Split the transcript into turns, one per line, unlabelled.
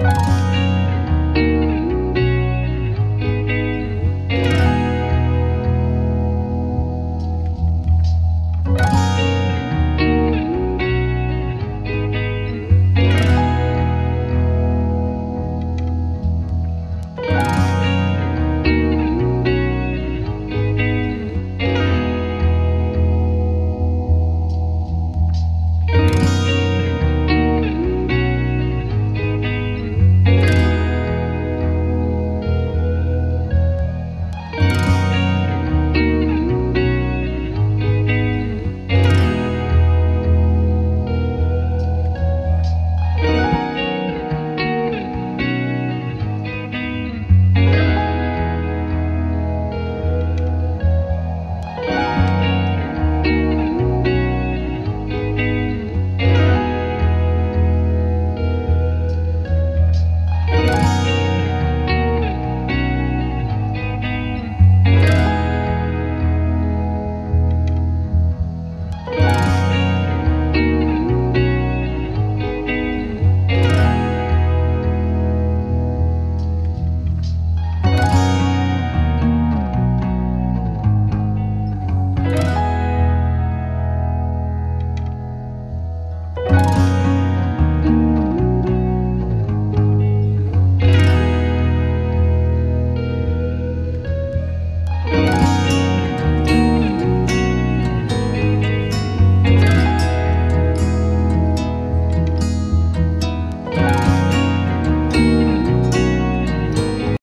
you